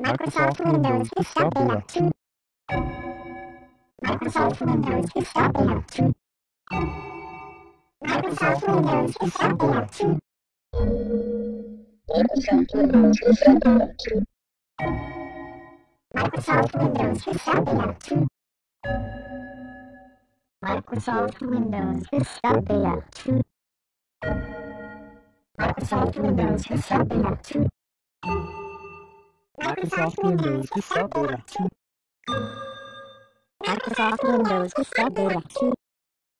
Microsoft Windows Vista Beta 2. Microsoft Windows Vista Beta 2. Microsoft Windows Vista Beta 2. Microsoft Windows Vista Beta 2. Microsoft Windows Vista Beta 2. Microsoft Windows Vista Beta 2. Microsoft Windows Vista Beta 2. Microsoft Windows Vista Beta 2. Microsoft Windows Vista Beta 2.